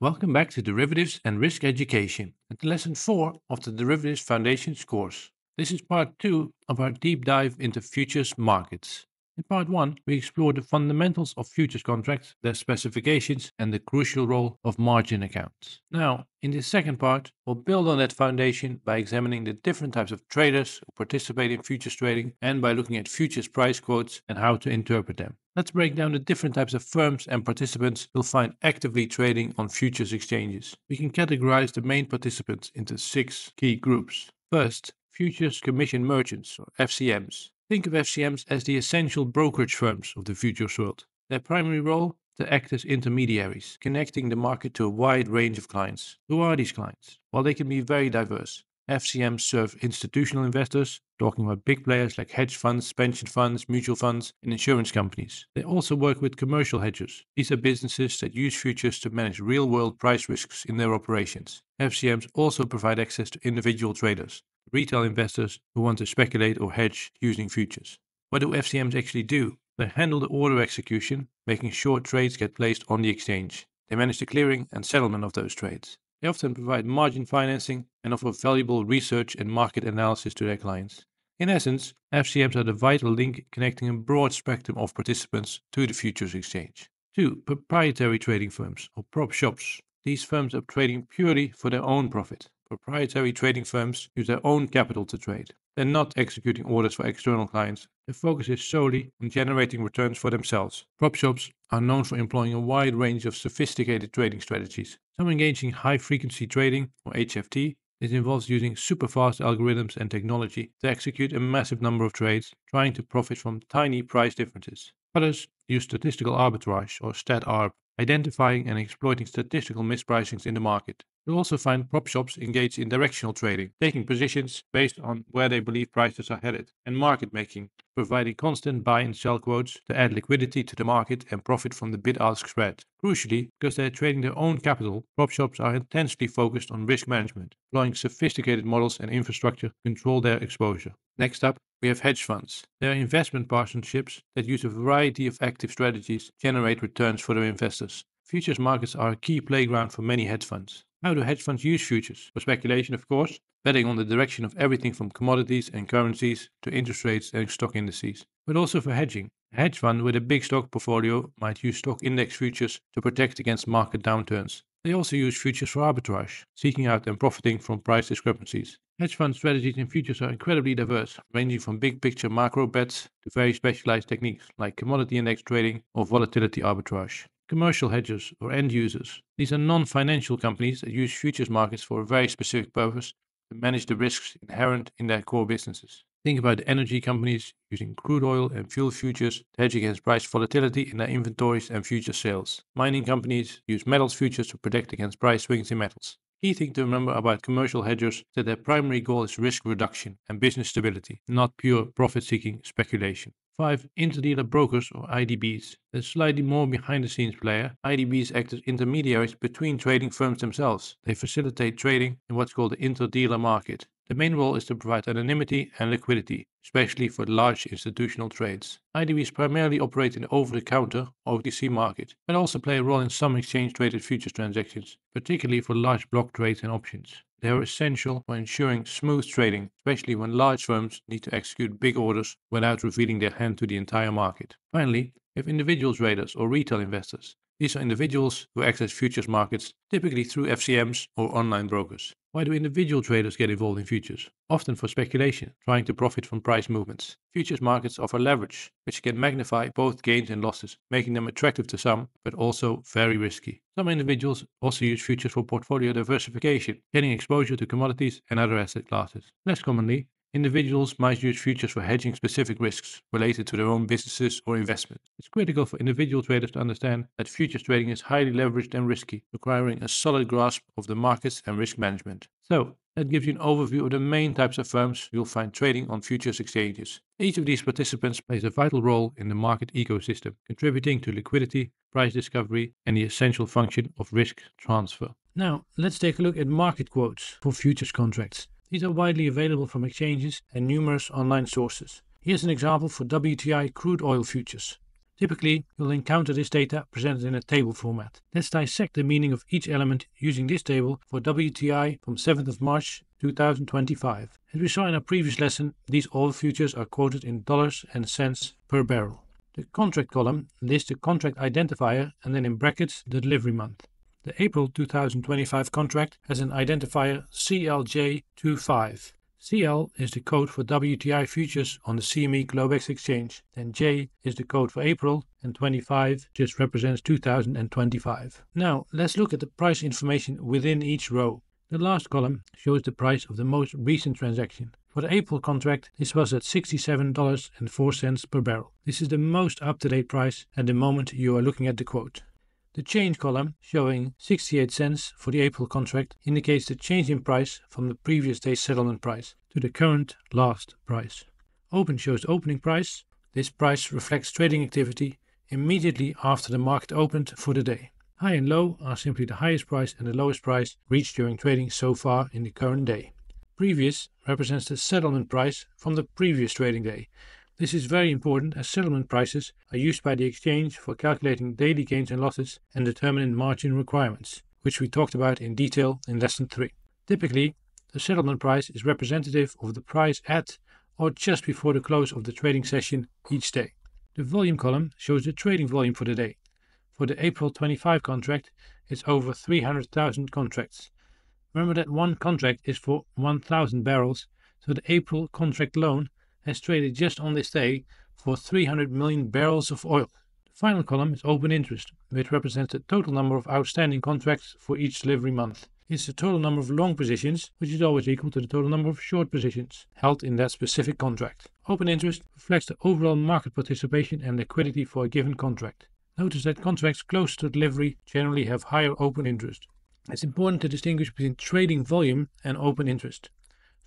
Welcome back to Derivatives and Risk Education and lesson 4 of the Derivatives Foundations course. This is part 2 of our deep dive into futures markets. In part 1, we explored the fundamentals of futures contracts, their specifications, and the crucial role of margin accounts. Now, in this second part, we'll build on that foundation by examining the different types of traders who participate in futures trading and by looking at futures price quotes and how to interpret them. Let's break down the different types of firms and participants you'll find actively trading on futures exchanges. We can categorize the main participants into six key groups. First, futures commission merchants or FCMs. Think of FCMs as the essential brokerage firms of the futures world. Their primary role to act as intermediaries, connecting the market to a wide range of clients. Who are these clients? Well, they can be very diverse. FCMs serve institutional investors, talking about big players like hedge funds, pension funds, mutual funds, and insurance companies. They also work with commercial hedgers. These are businesses that use futures to manage real world price risks in their operations. FCMs also provide access to individual traders, retail investors who want to speculate or hedge using futures. What do FCMs actually do? They handle the order execution, making sure trades get placed on the exchange. They manage the clearing and settlement of those trades. They often provide margin financing and offer valuable research and market analysis to their clients. In essence, FCMs are the vital link connecting a broad spectrum of participants to the futures exchange. 2. Proprietary trading firms, or prop shops. These firms are trading purely for their own profit. Proprietary trading firms use their own capital to trade. They're not executing orders for external clients. Their focus is solely on generating returns for themselves. Prop shops are known for employing a wide range of sophisticated trading strategies. Some engage in high frequency trading, or HFT. This involves using super fast algorithms and technology to execute a massive number of trades, trying to profit from tiny price differences. Others use statistical arbitrage, or stat-arb, identifying and exploiting statistical mispricings in the market. You'll also find prop shops engaged in directional trading, taking positions based on where they believe prices are headed, and market making, providing constant buy and sell quotes to add liquidity to the market and profit from the bid ask spread. Crucially, because they're trading their own capital, prop shops are intensely focused on risk management, employing sophisticated models and infrastructure to control their exposure. Next up, we have hedge funds. They are investment partnerships that use a variety of active strategies to generate returns for their investors. Futures markets are a key playground for many hedge funds. How do hedge funds use futures? For speculation, of course, betting on the direction of everything from commodities and currencies to interest rates and stock indices, but also for hedging. A hedge fund with a big stock portfolio might use stock index futures to protect against market downturns. They also use futures for arbitrage, seeking out and profiting from price discrepancies. Hedge fund strategies in futures are incredibly diverse, ranging from big picture macro bets to very specialized techniques like commodity index trading or volatility arbitrage commercial hedgers or end users. These are non financial companies that use futures markets for a very specific purpose to manage the risks inherent in their core businesses. Think about the energy companies using crude oil and fuel futures to hedge against price volatility in their inventories and future sales. Mining companies use metals futures to protect against price swings in metals. Key thing to remember about commercial hedgers that their primary goal is risk reduction and business stability, not pure profit seeking speculation. 5. Interdealer brokers or IDBs. A slightly more behind the scenes player, IDBs act as intermediaries between trading firms themselves. They facilitate trading in what's called the interdealer market. The main role is to provide anonymity and liquidity, especially for large institutional trades. IDBs primarily operate in the over the counter OTC market, but also play a role in some exchange traded futures transactions, particularly for large block trades and options. They are essential for ensuring smooth trading, especially when large firms need to execute big orders without revealing their hand to the entire market. Finally, if individual traders or retail investors, these are individuals who access futures markets typically through FCMs or online brokers. Why do individual traders get involved in futures? Often for speculation, trying to profit from price movements. Futures markets offer leverage, which can magnify both gains and losses, making them attractive to some, but also very risky. Some individuals also use futures for portfolio diversification, getting exposure to commodities and other asset classes. Less commonly, Individuals might use futures for hedging specific risks related to their own businesses or investments. It's critical for individual traders to understand that futures trading is highly leveraged and risky, requiring a solid grasp of the markets and risk management. So, that gives you an overview of the main types of firms you'll find trading on futures exchanges. Each of these participants plays a vital role in the market ecosystem, contributing to liquidity, price discovery, and the essential function of risk transfer. Now, let's take a look at market quotes for futures contracts. These are widely available from exchanges and numerous online sources. Here's an example for WTI crude oil futures. Typically, you'll encounter this data presented in a table format. Let's dissect the meaning of each element using this table for WTI from 7th of March 2025. As we saw in our previous lesson, these oil futures are quoted in dollars and cents per barrel. The contract column lists the contract identifier and then in brackets the delivery month. The April 2025 contract has an identifier CLJ25. CL is the code for WTI futures on the CME Globex exchange, then J is the code for April, and 25 just represents 2025. Now, let's look at the price information within each row. The last column shows the price of the most recent transaction. For the April contract, this was at $67.04 per barrel. This is the most up-to-date price at the moment you are looking at the quote. The change column, showing 68 cents for the April contract, indicates the change in price from the previous day's settlement price to the current last price. Open shows opening price. This price reflects trading activity immediately after the market opened for the day. High and low are simply the highest price and the lowest price reached during trading so far in the current day. Previous represents the settlement price from the previous trading day, this is very important as settlement prices are used by the exchange for calculating daily gains and losses and determining margin requirements, which we talked about in detail in lesson 3. Typically, the settlement price is representative of the price at or just before the close of the trading session each day. The volume column shows the trading volume for the day. For the April 25 contract, it's over 300,000 contracts. Remember that one contract is for 1,000 barrels, so the April contract loan has traded just on this day for 300 million barrels of oil. The final column is open interest, which represents the total number of outstanding contracts for each delivery month. It's the total number of long positions, which is always equal to the total number of short positions held in that specific contract. Open interest reflects the overall market participation and liquidity for a given contract. Notice that contracts close to delivery generally have higher open interest. It's important to distinguish between trading volume and open interest.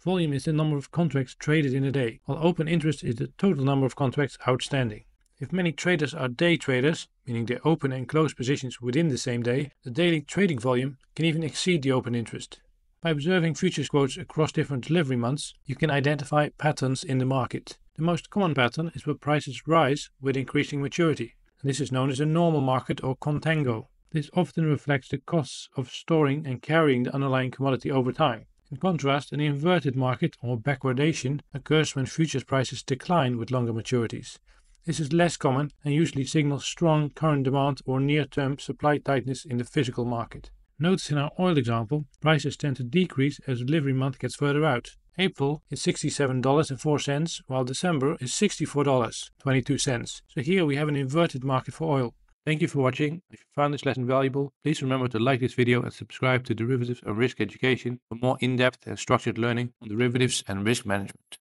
Volume is the number of contracts traded in a day, while open interest is the total number of contracts outstanding. If many traders are day traders, meaning they open and close positions within the same day, the daily trading volume can even exceed the open interest. By observing futures quotes across different delivery months, you can identify patterns in the market. The most common pattern is where prices rise with increasing maturity. And This is known as a normal market or contango. This often reflects the costs of storing and carrying the underlying commodity over time. In contrast, an inverted market or backwardation occurs when futures prices decline with longer maturities. This is less common and usually signals strong current demand or near-term supply tightness in the physical market. Notice in our oil example, prices tend to decrease as delivery month gets further out. April is $67.04, while December is $64.22. So here we have an inverted market for oil. Thank you for watching. If you found this lesson valuable, please remember to like this video and subscribe to Derivatives and Risk Education for more in-depth and structured learning on derivatives and risk management.